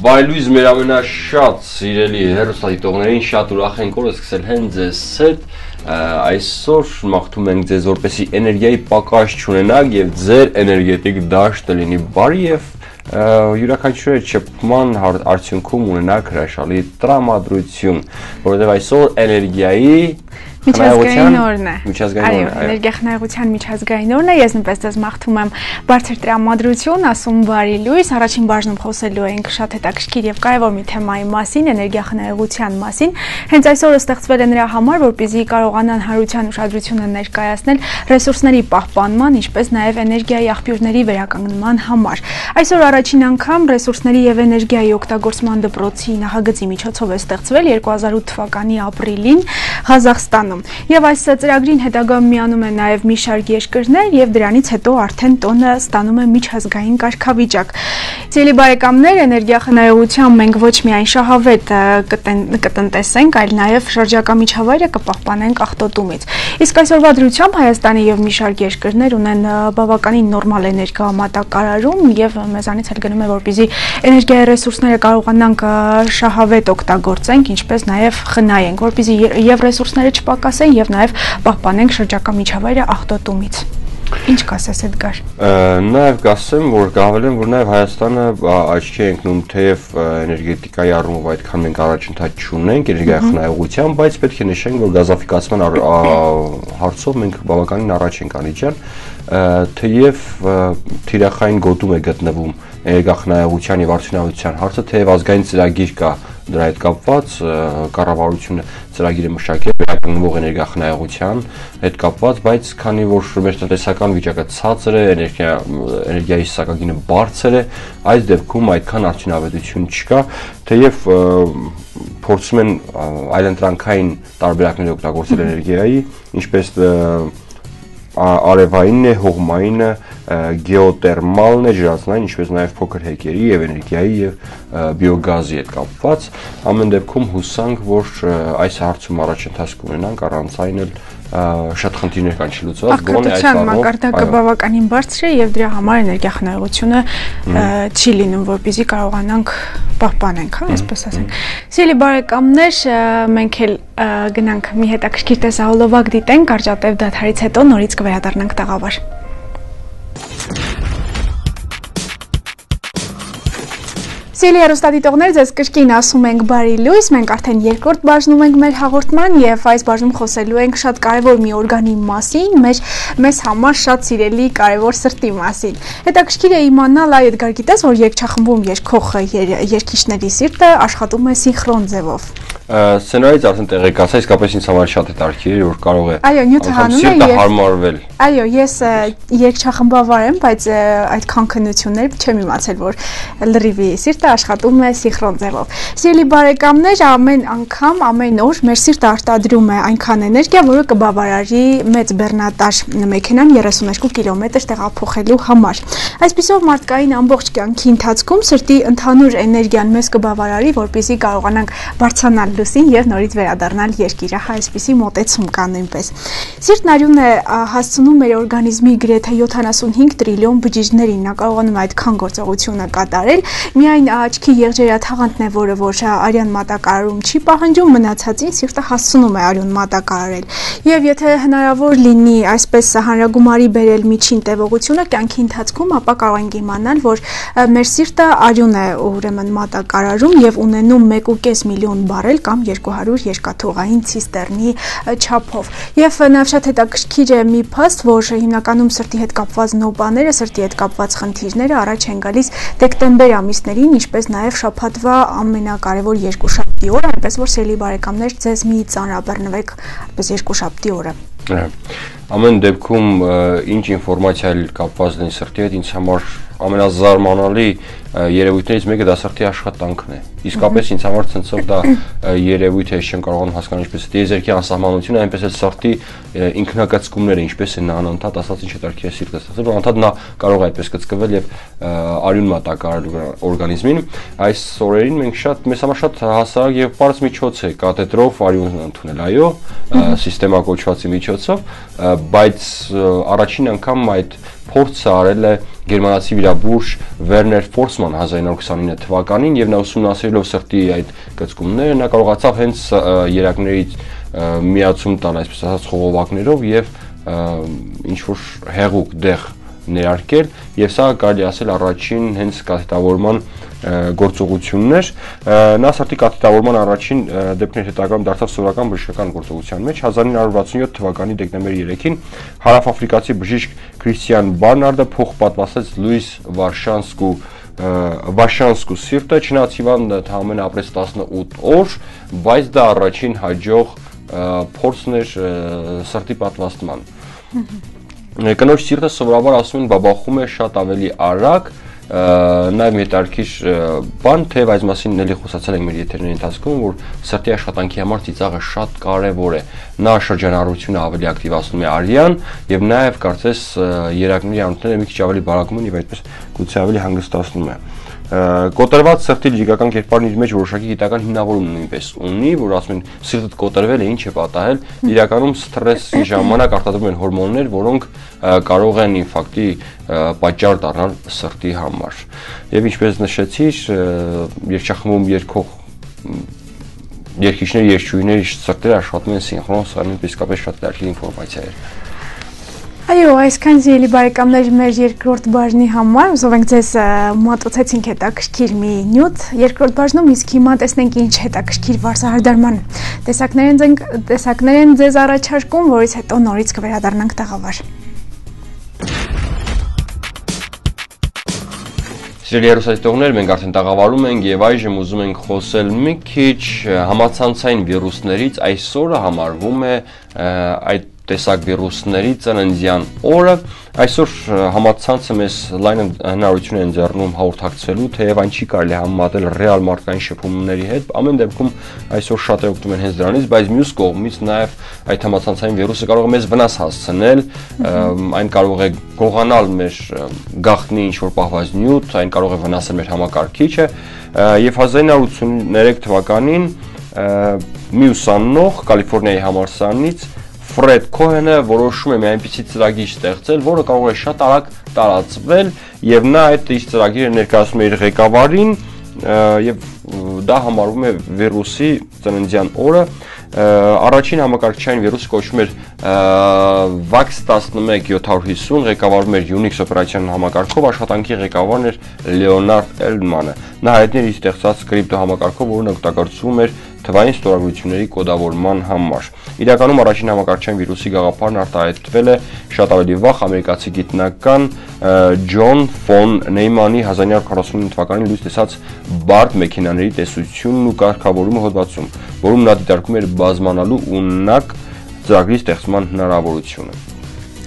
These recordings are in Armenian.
Բայլույզ մեր ամենաշատ սիրելի հերոստատիտողներին շատ ուրախ ենք որ սկսել հենց ձեզ հետ այսօր մաղթում ենք ձեզ որպեսի էներգիայի պակաս չունենաք եւ ձեր էներգետիկ դաշտը լինի բարի եւ յուրաքանչյուրի չփման արդյունքում ունենաք հրաշալի տրամադրություն, որովհետեւ այսօր էներգիայի Միջազգային օրն է։ Միջազգային օրն է։ Այո, էներգիախնայողության միջազգային օրն է։ Ես նույնպես ձեզ մաղթում եմ բարձր տրամադրություն, ասում բարի լույս։ Առաջին բաժնում խոսելու ենք շատ հետաքրքիր եւ կարեւոր մի թեմայի մասին, էներգիախնայողության մասին։ Հենց այսօրը ստեղծվել է նրա համար, որպեսզի կարողանան հանրության ուշադրությունը ներկայացնել ռեսուրսների պահպանման, ինչպես նաեւ էներգիայի աղբյուրների վերականգնման համար։ Այսօր առաջին անգամ ռեսուրսների եւ էներգիայի օգտագործման դպրոցի նախագծի միջոցով է ստեղծվել 2008 թվականի ապրիլին Ղազախստան Հայաստանում։ Եվ այս ծրագրին հետագայում միանում է նաև մի շարք երկրներ եւ դրանից հետո արդեն տոնը ստանում է միջազգային կարգավիճակ։ Ցելի բարեկամներ, էներգիախնայողությամբ մենք ոչ միայն շահավետ կտնտեսենք, այլ նաև շրջակա միջավայրը կպահպանենք աղտոտումից։ Իսկ այսօրվա դրությամբ Հայաստանը եւ մի շարք երկրներ ունեն բավականին նորմալ էներգա մատակարարում եւ մեզանից էլ գնում է որպեսզի էներգիայի ռեսուրսները կարողանանք շահավետ օգտագործենք, ինչպես նաև խնայենք, որպեսզի եւ ռեսուրսները չպակ պակասեն եւ նաեւ պահպանենք շրջակա միջավայրը աղտոտումից։ Ինչ կասես Էդգար։ Նաև կասեմ, որ կհավելեմ, որ նաև Հայաստանը աչքի է ընկնում թեև էներգետիկայի առումով այդքան մենք առաջընթաց չունենք էներգիայի խնայողությամբ, բայց պետք է նշենք, որ գազաֆիկացման հարցով մենք բավականին առաջ ենք անիջան, թեև թիրախային գոտում է գտնվում էներգախնայողության եւ արդյունավետության հարցը, թեև ազգային ծրագիր կա դրա հետ կապված կառավարությունը ծրագիրը մշակել վերականգնվող էներգախնայողության հետ կապված, բայց քանի որ մեր տնտեսական վիճակը ցածր է, էներգիա էներգիայի սակագինը բարձր է, այս դեպքում այդքան արդյունավետություն չկա, թեև փորձում են այլընտրանքային տարբերակներ օգտագործել էներգիայի, ինչպես արևայինն է, հողմայինը, գեոտերմալն է, ջրածնային, ինչպես նաև փոքր հեկերի եւ էներգիայի եւ բիոգազի հետ կապված։ Ամեն դեպքում հուսանք, որ այս հարցում առաջընթաց կունենանք առանց այն էլ շատ խնդիրներ կան չլուծված, գոնե այս առումով մակարդակը բավականին բարձր է եւ դրա համար էներգիախնայողությունը չի լինում, որպեսզի կարողանանք պահպանենք, հա, այսպես ասենք։ Սիրելի բարեկամներ, մենք էլ գնանք մի հետաքրքիր տեսահոլովակ դիտենք, կարճատև դաթարից հետո նորից կվերադառնանք տաղավար։ Սիրելի հեռուստադիտողներ, ձեզ կրկին ասում ենք բարի լույս, մենք արդեն երկրորդ բաժնում ենք մեր հաղորդման եւ այս բաժնում խոսելու ենք շատ կարեւոր մի օրգանի մասին, մեր մեզ համար շատ սիրելի կարեւոր սրտի մասին։ Հետաքրքիր է իմանալ, այ Էդգար գիտես, որ երկչախմբում երկող երկիչների սիրտը աշխատում է սինխրոն ձևով սցենարից արդեն տեղեկացա, իսկապես ինձ համար շատ է, որ կարող է Այո, նյութը հանում է եւ հարմարվել։ Այո, ես երկչախմբավար եմ, բայց այդքան քննություններ չեմ իմացել, որ լրիվի սիրտը աշխատում է սինխրոն ձևով։ Սիրելի բարեկամներ, ամեն անգամ, ամեն օր մեր սիրտը արտադրում է այնքան էներգիա, որը կբավարարի մեծ բեռնատար մեքենան 32 կիլոմետր տեղափոխելու համար։ Այսպիսով մարդկային ամբողջ կյանքի ընթացքում սրտի ընդհանուր էներգիան մեզ կբավարարի, որպեսզի կարողանանք բարձրանալ լուսին եւ նորից վերադառնալ երկիրը, հա այսպիսի մոտեցում կա նույնպես։ Սիրտն արյուն է հասցնում մեր օրգանիզմի գրեթե 75 տրիլիոն բջիջներին, նա կարողանում է այդքան գործողությունը կատարել։ Միայն աչքի եղջերաթաղանթն է, որը որ արյան մատակարարում չի պահանջում, մնացածին սիրտը հասցնում է արյուն մատակարարել։ Եվ եթե հնարավոր լինի այսպես հանրագումարի բերել միջին տևողությունը կյանքի ընթացքում, ապա կարող ենք իմանալ, որ մեր սիրտը արյուն է ուրեմն մատակարարում եւ ունենում 1.5 միլիոն բարել կամ 200 երկաթուղային ցիստերնի չափով։ Եվ նաև շատ հետաքրքիր է մի փաստ, որ հիմնականում սրտի հետ կապված նոպաները, սրտի հետ կապված խնդիրները առաջ են գալիս դեկտեմբեր ամիսներին, ինչպես նաև շաբաթվա ամենակարևոր երկու շաբթի օրը, այնպես որ սելի բարեկամներ ձեզ մի ծանրաբեռնվեք այսպես երկու շաբթի օրը։ Ամեն դեպքում ինչ ինֆորմացիա կապված լինի սրտի հետ ինձ համար ամենազարմանալի երևույթներից մեկը դա սրտի աշխատանքն է։ Իսկապես ինձ համար ցնցող դա երևույթ է, չեմ կարողանում հասկանալ ինչպես է դիեզերքի անսահմանությունը, այնպես էլ սրտի ինքնակացկումները, ինչպես են անընդհատ ասած ինչ հետարքի է սիրտը ստացել, որ անընդհատ նա կարող է այդպես կծկվել եւ արյուն մատակարարել օրգանիզմին։ Այս օրերին մենք շատ մեզ համար շատ հասարակ եւ པարզ միջոց է կաթետրով արյուն ընդունել, այո, սիստեմա կոչվածի միջոցով, բայց առաջին անգամ այդ փորձը արել է գերմանացի վիրաբույժ Վերներ Ֆորսման 1929 թվականին եւ նա ուսումնասիրելով սրտի այդ կծկումները նա կարողացավ հենց երակներից միացում տալ այսպես ասած խողովակներով եւ ինչ որ հեղուկ դեղ ներարկել եւ սա կարելի ասել առաջին հենց կաթետավորման գործողություններ նա սրտի կաթետավորման առաջին դեպքեր հետագայում դարձավ սովորական բժշկական գործողության մեջ 1967 թվականի դեկտեմբերի 3-ին հարավաֆրիկացի բժիշկ Քրիստիան Բարնարդը փոխպատվաստեց Լուիս Վարշանսկու Վաշանսկու սիրտը չնայած Իվան Թամեն ապրեց 18 օր, բայց դա առաջին հաջող փորձն էր սրտի պատվաստման։ Կնոջ սիրտը սովորաբար ասում են բաբախում է շատ ավելի արագ, նաև մետարկիր բան, թեև այս մասին ելի խոսացել ենք մեր եթերների ընթացքում, որ սրտի աշխատանքի համար ծիծաղը շատ կարևոր է։ Նա շրջանառությունը ավելի ակտիվացնում է արյան եւ նաև կարծես երակների անունները մի քիչ ավելի բարակում են եւ այդպես գուցե ավելի հանգստացնում է կոտրված սրտի լիգական կերպարն իր մեջ որոշակի գիտական հիմնավորում նույնպես ունի, որ ասում են սիրտը կոտրվել է, ինչ է պատահել, իրականում ստրեսի ժամանակ արտադրվում են հորմոններ, որոնք կարող են ինֆարկտի պատճառ դառնալ սրտի համար։ Եվ ինչպես նշեցի, երջախմում երկող երկիշներ, երկչույներ սրտերը աշխատում են սինխրոն, սա նույնպես իսկապես շատ դարքի ինֆորմացիա է։ Այո, այսքան զիելի բարեկամներ մեր երկրորդ բաժնի համար ուզով ենք ձեզ մոտոցեցինք հետաքրքիր մի նյութ երկրորդ բաժնում իսկ հիմա տեսնենք ինչ հետաքրքիր վարսահարդարման տեսակներ են տեսակներ են ձեզ առաջարկում, որից հետո նորից կվերադառնանք տաղավար։ Սիրելի հեռուստադիտողներ, մենք արդեն տաղավարում ենք եւ այժմ ուզում ենք խոսել մի քիչ համացանցային վիրուսներից։ Այսօրը համարվում է այդ տեսակ վիրուսների ծննդյան օրը այսօր համացանցը մեզ լայն հնարավորություն է ընձեռնում հաղորդակցվելու, թեև այն չի կարելի համեմատել ռեալ մարդկային շփումների հետ։ Ամեն դեպքում այսօր շատ է օգտվում են հենց դրանից, բայց մյուս կողմից նաև այդ համացանցային վիրուսը կարող է մեզ վնաս հասցնել, այն կարող է գողանալ մեր գաղտնի ինչ որ պահված նյութ, այն կարող է վնասել մեր համակարգիչը եւ 1983 թվականին մի ուսանող Կալիֆոռնիայի համալսարանից Ֆրեդ Քոհենը որոշում է մի այնպիսի ծրագիր ստեղծել, որը կարող է շատ արագ տարածվել եւ նա այդ իր ծրագիրը ներկայացնում է իր ղեկավարին եւ դա համարվում է վիրուսի ծննդյան օրը առաջին համակարգչային վիրուսը կոչվում էր VAX 11750 ղեկավարում էր Unix օպերացիոն համակարգով աշխատանքի ղեկավարն էր Լեոնարդ Էլմանը նա հայտնել իր ստեղծած կրիպտո համակարգով որն օգտագործվում էր թվային ստորագրությունների կոդավորման համար։ Իրականում առաջին համակարգչային վիրուսի գաղափարն արտահայտվել է շատ ավելի վաղ ամերիկացի գիտնական Ջոն ֆոն Նեյմանի 1949 թվականին լույս տեսած բարդ մեքենաների տեսությունն ու կարգավորումը հոդվածում, որում նա դիտարկում էր բազմանալու ունակ ծրագրի ստեղծման հնարավորությունը։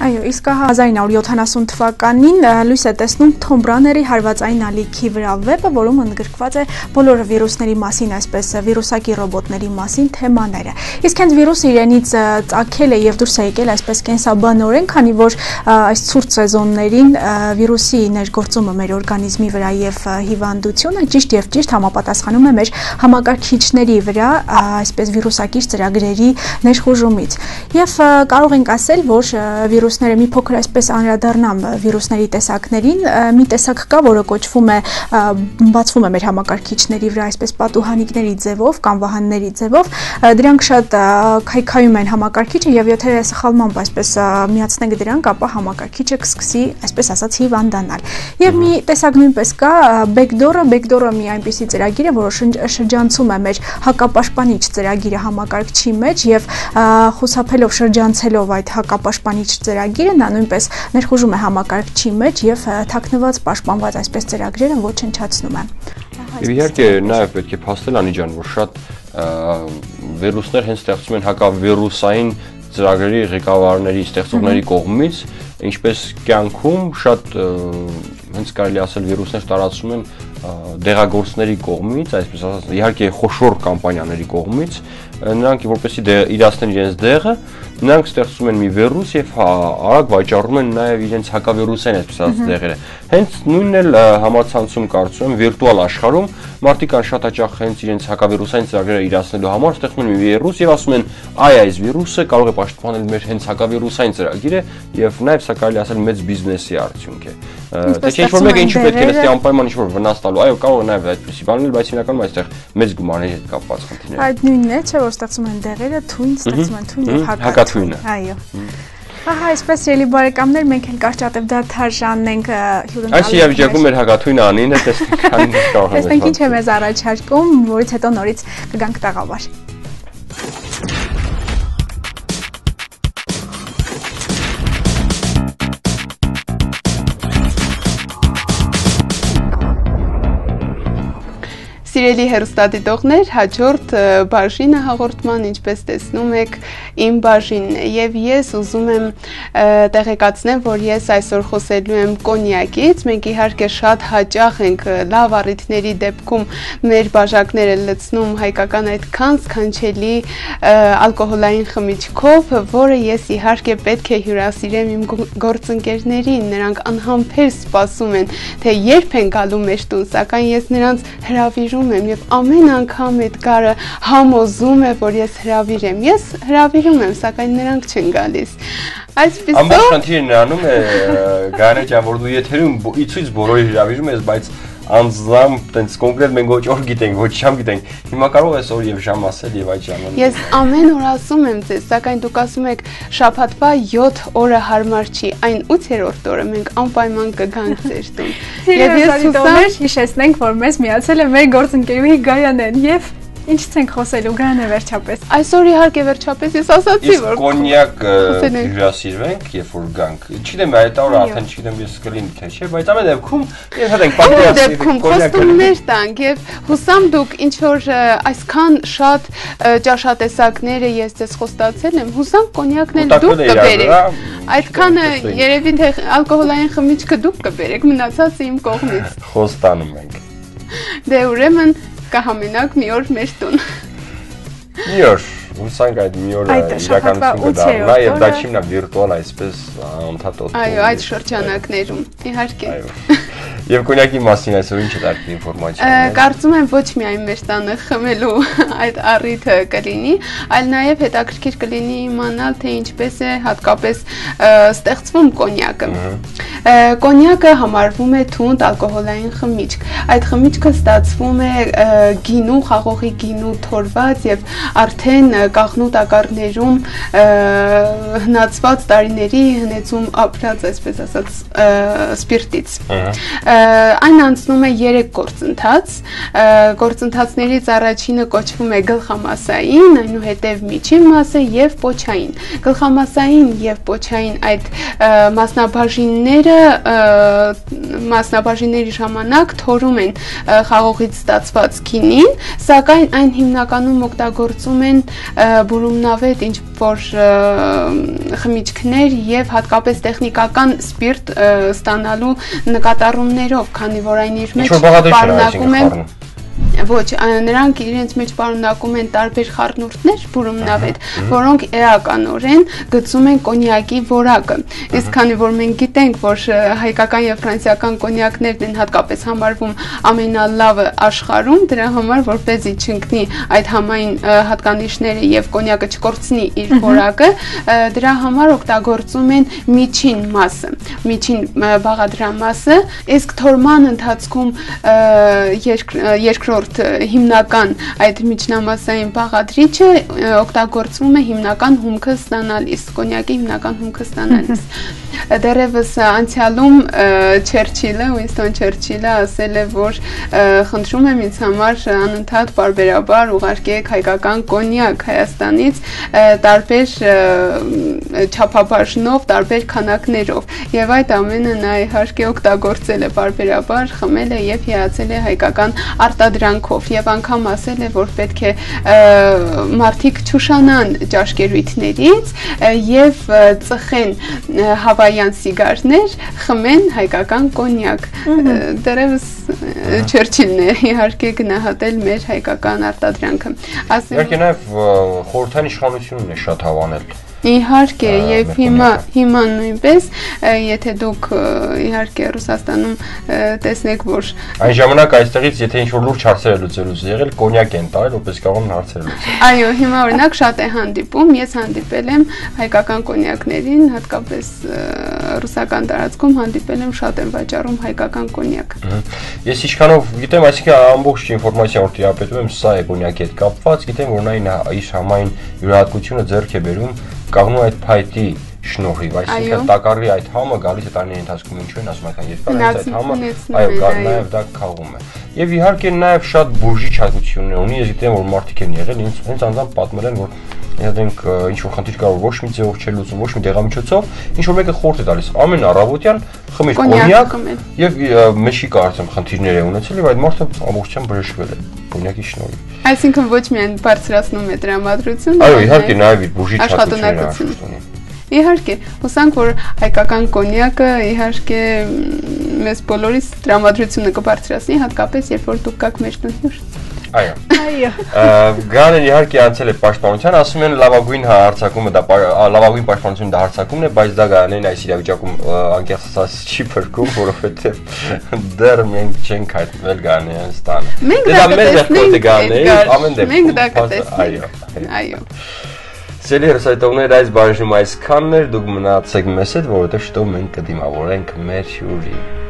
Այո, իսկ 1970 թվականին լույս է տեսնում Թոմ Բրաների հարվածային ալիքի վրա վեպը, որում ընդգրկված է բոլոր վիրուսների մասին, այսպես վիրուսակի ռոբոտների մասին թեմաները։ Իսկ հենց վիրուսը իրենից ծագել է եւ դուրս է եկել այսպես կենսաբանորեն, քանի որ այս ցուրտ սեզոններին վիրուսի ներգործումը մեր օրգանիզմի վրա եւ հիվանդությունը ճիշտ եւ ճիշտ համապատասխանում է մեր համակարգիչների վրա այսպես վիրուսակիր ծրագրերի ներխուժումից։ Եվ կարող ենք ասել, որ վիրուս վիրուսները մի փոքր այսպես անդրադառնամ վիրուսների տեսակներին, մի տեսակ կա, որը կոչվում է բացվում է մեր համակարգիչների վրա այսպես պատուհանիկների ձևով կամ վահանների ձևով, դրանք շատ քայքայում են համակարգիչը եւ եթե սխալմամբ այսպես միացնենք դրանք, ապա համակարգիչը կսկսի այսպես ասած հիվանդանալ։ Եվ մի տեսակ նույնպես կա backdoor-ը, backdoor-ը մի այնպիսի ծրագիր է, որը շրջանցում է մեր հակապաշտպանիչ ծրագիրը համակարգչի մեջ եւ խուսափելով շրջանցելով այդ հակապաշտպանիչ ծրագիրը նա նույնպես ներխուժում է համակարգչի մեջ եւ թաքնված պաշտպանված այսպես ծրագրերը ոչնչացնում է։ Եվ իհարկե նաև պետք է փաստել անի ջան, որ շատ վիրուսներ հենց ստեղծում են հակավիրուսային ծրագրերի ղեկավարների, ստեղծողների կողմից, ինչպես կյանքում շատ հենց կարելի ասել վիրուսներ տարածում են դեղագործների կողմից, այսպես ասած, իհարկե խոշոր կամպանիաների կողմից, նրանք որպեսի դե, իրացնեն իրենց դեղը, նրանք ստեղծում են մի վիրուս եւ հա, արագ վաճառում են նաեւ իրենց հակավիրուսային այսպես ասած դեղերը։ Հենց նույնն էլ համացանցում կարծում եմ վիրտուալ աշխարհում մարդիկ կան շատ հաճախ հենց իրենց հակավիրուսային ծրագրերը իրացնելու համար ստեղծում են մի վիրուս եւ ասում են այ այս վիրուսը կարող է պաշտպանել մեր հենց հակավիրուսային ծրագիրը եւ նաեւ սա կարելի ասել մեծ բիզնեսի արդյունք է։ Դե չէ ինչ-որ մեկը ինչու պետք է լսի անպայման ինչ-որ վնաս տալու։ Այո, կարող է նաեւ այդպեսի բան լինել, բայց հիմնականում այստեղ մեծ գումարների հետ կապված խնդիրներ։ Այդ նույնն է, չէ՞ որ ստեղծում են դեղերը, թույն ստեղծում են թույն եւ հակաթույնը։ Այո։ Ահա, այսպես ելի բարեկամներ, մենք էլ կարճատև դաթար ժաննենք հյուրընկալի։ Այս իրավիճակում մեր հակաթույնը անինը տեսնենք քանի կարող է։ Տեսնենք ինչ է մեզ առաջարկում, որից հետո նորից կգանք տաղավար։ Սիրելի հերոստատիտողներ, հաջորդ բաժինը հաղորդման, ինչպես տեսնում եք, իմ բաժինն է եւ ես ուզում եմ տեղեկացնեմ, որ ես այսօր խոսելու եմ կոնյակից։ Մենք իհարկե շատ հաճախ ենք լավ առիթների դեպքում մեր բաժակները լցնում հայկական այդքան սքանչելի ալկոհոլային խմիչքով, որը ես իհարկե պետք է հյուրասիրեմ իմ գործընկերներին, նրանք անհամբեր սպասում են, թե երբ են գալու մեր տուն, սակայն ես նրանց հրավիրում հրավիրում եմ եւ ամեն անգամ Էդգարը համոզում է, որ ես հրավիրեմ։ Ես հրավիրում եմ, սակայն նրանք չեն գալիս։ Այսպեսով Ամբողջ խնդիրը նրանում է Գայանե ջան, որ դու եթերում իցույց բոլորի հրավիրում ես, բայց անձամբ տենց կոնկրետ մենք ոչ օր գիտենք, ոչ շամ գիտենք։ Հիմա կարող ես օր եւ ժամ ասել եւ այդ ժամանակ։ Ես ամեն օր ասում եմ ձեզ, սակայն դուք ասում եք շաբաթվա 7 օրը հարմար չի, այն 8-րդ օրը մենք անպայման կգանք ձեր տուն։ Եվ ես հուսամ հիշեցնենք, որ մեզ միացել է մեր գործընկերուհի Գայանեն եւ Ինչից ենք խոսելու գանը վերջապես։ Այսօր իհարկե վերջապես ես ասացի որ կոնյակ հյուրասիրվենք, երբ որ գանք։ Չգիտեմ, այդ օրը արդեն չգիտեմ ես կլինի թե չէ, բայց ամեն դեպքում երբ ենք պատերազմի դեպքում խոստումներ տանք եւ հուսամ դուք ինչ որ այսքան շատ ճաշատեսակները ես ձեզ խոստացել եմ, հուսամ կոնյակն էլ դուք կբերեք։ Այդքանը երևի թե ալկոհոլային խմիչքը դուք կբերեք, մնացածը իմ կողմից։ Խոստանում ենք։ Դե ուրեմն կհամենակ մի օր մեր տուն։ Մի օր, հուսանք այդ մի օրը իրականություն կդառնա եւ դա չի մնա վիրտուալ այսպես անդադ օդում։ Այո, այդ շրջանակներում, իհարկե։ Այո։ Եվ կոնյակի մասին այսօր ինչ է դարձի ինֆորմացիա։ Կարծում եմ ոչ միայն մեր տանը խմելու այդ առիթը կլինի, այլ նաև հետաքրքիր կլինի իմանալ թե ինչպես է հատկապես ստեղծվում կոնյակը։ Կոնյակը համարվում է թունդ ալկոհոլային խմիչք։ Այդ խմիչքը ստացվում է գինու, խաղողի գինու թորված եւ արդեն կաղնու տակառներում հնացված տարիների հնեցում ապրած, այսպես ասած, սպիրտից այն անցնում է 3 գործընթաց։ Գործընթացներից առաջինը կոչվում է գլխամասային, այնուհետև միջին մասը եւ պոչային։ Գլխամասային եւ պոչային այդ մասնաբաժինները մասնաբաժինների ժամանակ թորում են խաղողից ստացված քինին, սակայն այն հիմնականում օգտագործում են բուրումնավետ ինչ որ խմիչքներ եւ հատկապես տեխնիկական սպիրտ ստանալու նկատառումներ ներով, քանի որ այն իր մեջ պարունակում է Ոչ, նրանք իրենց մեջ պարունակում են տարբեր խառնուրդներ, բուրումնավետ, որոնք էականորեն գծում են կոնյակի որակը։ Իսկ քանի որ մենք գիտենք, որ հայկական եւ ֆրանսիական կոնյակներն են հատկապես համարվում ամենալավը աշխարհում, դրա համար որպեսզի չընկնի այդ համային հատկանիշները եւ կոնյակը չկորցնի իր որակը, դրա համար օգտագործում են միջին մասը, միջին բաղադրամասը, իսկ թորման ընթացքում երկրորդ երրորդ հիմնական այդ միջնամասային բաղադրիչը օգտագործվում է հիմնական հումքը ստանալիս, կոնյակի հիմնական հումքը ստանալիս։ Դերևս անցյալում Չերչիլը, Ուինստոն Չերչիլը ասել է, որ խնդրում եմ ինձ համար անընդհատ բարբերաբար ուղարկեք հայկական կոնյակ Հայաստանից տարբեր չափաբաժնով, տարբեր քանակներով։ Եվ այդ ամենը նա իհարկե օգտագործել է բարբերաբար, խմել է եւ հիացել է հայկական արտադրանքով եւ անգամ ասել է, որ պետք է մարդիկ ճուշանան ճաշկերույթներից եւ ծխեն հավա հավայան սիգարներ, խմեն հայկական կոնյակ։ Դերևս Չերչիլն է իհարկե գնահատել մեր հայկական արտադրանքը։ Ասեմ Իհարկե նաև խորհրդային իշխանությունն է շատ հավանել Իհարկե, եւ հիմա հիմա նույնպես, եթե դուք իհարկե Ռուսաստանում տեսնեք, որ այն ժամանակ այստեղից եթե ինչ-որ լուրջ հարցեր լուծելուց եղել, կոնյակ են տալ, որպես կարող են հարցեր լուծել։ Այո, հիմա օրինակ շատ է հանդիպում, ես հանդիպել եմ հայկական կոնյակներին, հատկապես ռուսական տարածքում հանդիպել եմ շատ են վաճառում հայկական կոնյակ։ Ես ինչքանով գիտեմ, այսինքն ամբողջ ինֆորմացիան, որ տիրապետում եմ, սա է կոնյակի հետ կապված, գիտեմ, որ նա իր համային յուրահատկությունը ձեռք է բերում կաղնու այդ փայտի շնորհիվ, այսինքն տակառի այդ համը գալիս է տարիների ընթացքում ինչու են ասում այդքան երկար այդ համը, այո, նաև դա քաղում է։ Եվ իհարկե նաև շատ բուրժիչ հատկություններ ունի, ես գիտեմ որ մարդիկ են եղել, ինձ ինձ անձամբ պատմել են որ Իրենք ինչ որ խնդիր կար ոչ մի ձևով չէ լուծում, ոչ մի դեղամիջոցով, ինչ որ մեկը խորտ է տալիս։ Ամեն առավոտյան խմիր կոնյակ եւ մեջի կարծեմ խնդիրներ է ունեցել եւ այդ մարդը ամբողջությամբ բժշկվել է կոնյակի շնորհիվ։ Այսինքն ոչ միայն բարձրացնում է դրամատրությունը, այո, իհարկե նաև իր բուժիչ հատկությունները Իհարկե, հուսանք որ հայկական կոնյակը իհարկե մեզ բոլորիս դրամատրությունը կբարձրացնի, հատկապես երբ որ դուք գաք մեր տնտուր։ Այո։ Այո։ Գանեն իհարկե անցել է պաշտպանության, ասում են լավագույն հարցակումը դա լավագույն պաշտպանությունը դա հարցակումն է, բայց դա Գանեն այս իրավիճակում անկեղծ ասած չի փրկում, որովհետև դեռ մենք չենք հայտնվել Գանեյան ստանը։ Մենք դա կտեսնենք Գանեի, ամեն դեպքում։ Մենք դա կտեսնենք։ Այո։ Այո։ Սելի հրսայտողներ այս բաժնում այսքանն էր, դուք մնացեք մեզ հետ, որովհետև շուտով մենք կդիմավորենք մեր հյուրին։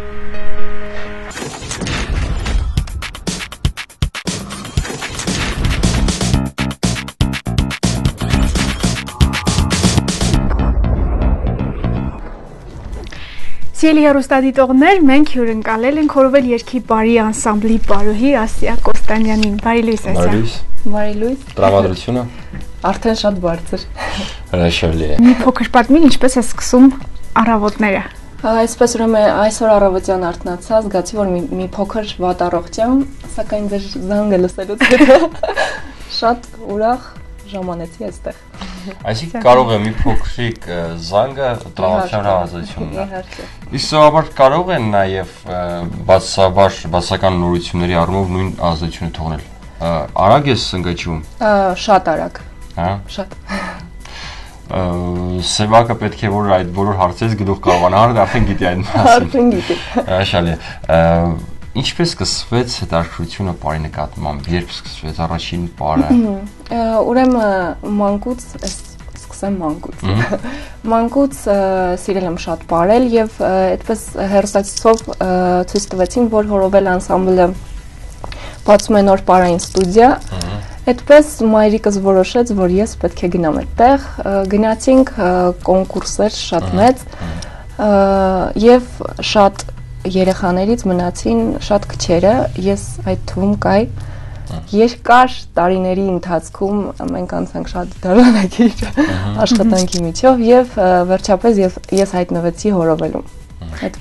Սիրելի հերոստատիտողներ, մենք հյուրընկալել ենք Խորովել երկի բարի անսամբլի բարոհի Ասիա Կոստանյանին։ Բարի լույս Ասիա։ Բարի լույս։ Բարի լույս։ Տրամադրությունը արդեն շատ բարձր։ Հրաշալի է։ Մի փոքր պատմին ինչպես է սկսում առավոտները։ Այսպես ուրեմն այսօր առավոտյան արթնացա, զգացի, որ մի, մի փոքր վատ առողջ եմ, սակայն ձեր զանգը լսելուց հետո շատ ուրախ ժամանեցի այստեղ։ Այսինքն կարող է մի փոքրիկ զանգը տրամադրության ազդեցություն ունենալ։ Իսկ սովորաբար կարող են նաև բացաբար բացական նորությունների առումով նույն ազդեցությունը թողնել։ Արագ է ընկճվում։ Շատ արագ։ Հա։ Շատ Սևակը պետք է որ այդ բոլոր հարցերից գլուխ կարողանա, արդեն գիտի այդ մասին։ Արդեն գիտի։ Հաշալի։ Ինչպես սկսվեց հետաքրությունը բարի նկատմամբ, երբ սկսվեց առաջին բարը։ Ուրեմն մանկուց սկսեմ մանկուց։ Մանկուց սիրել եմ շատ բարել եւ այդպես հերոսացիով ցույց տվեցին, որ հորովել անսամբլը բացում է նոր պարային ստուդիա։ Այդպես մայրիկս որոշեց, որ ես պետք է գնամ այդտեղ։ Գնացինք կոնկուրսեր շատ մեծ եւ շատ երեխաներից մնացին շատ քչերը, ես այդ թվում կայ երկար տարիների ընթացքում մենք անցանք շատ դարանակիր աշխատանքի միջով եւ վերջապես ես հայտնվեցի հորովելում